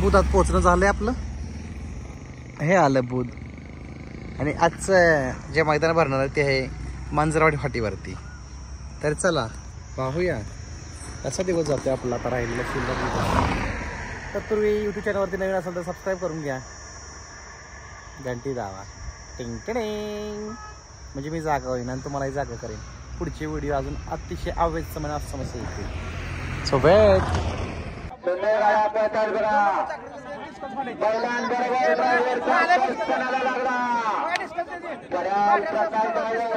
बुधात पोचणं झालंय आपलं. हे आलं बुध. आणि आजचं जे मैदान भरणार आहे ते आहे मांजरवाडी फाटीवरती. तर चला पाहूया. कसा दिवस जातो आपला आता राहिलेला शिल्लक तत्पूर्वी यूट्यूब चॅनलवरती नवीन असेल तर सबस्क्राईब करून घ्या. घंटी दावा टिंग म्हणजे मी जागा होईन आणि तुम्हालाही जागा करेन. पुढचे व्हिडिओ अजून अतिशय अवैधसमान समस्या येतील सोबत वेट सुंदर गाड्या पळतात बघा बैलांबरोबर ड्रायव्हरचा कोणाला लागला. बऱ्याच प्रकार ड्रायव्हर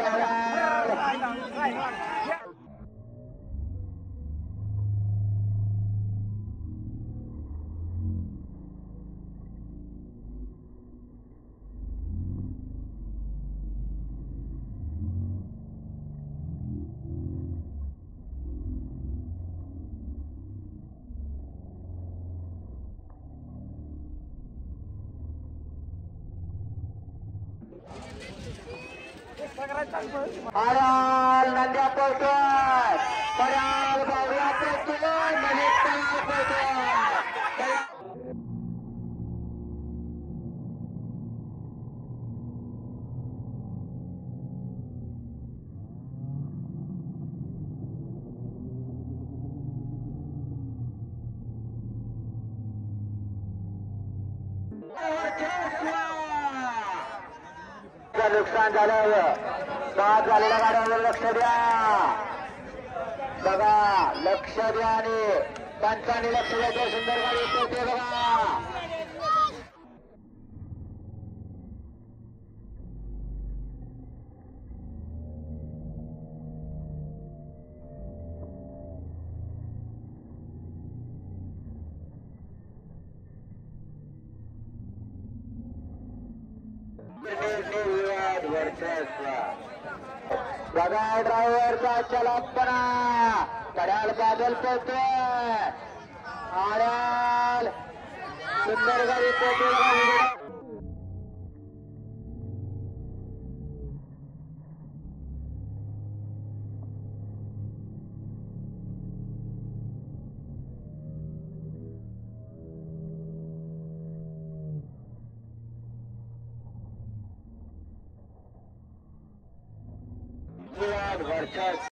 आराल नंद्या पळतोय पड्याल नुकसान झालं बाद झालेल्या गाड्यावर लक्ष द्या. बघा लक्ष द्या आणि पंचाने लक्ष द्यायचं सुंदर गाडी येतो ते बघा. बघा ड्रायव्हरचा चलापणा. कड्याल बादल पळतोय आड्या Puan Varchak.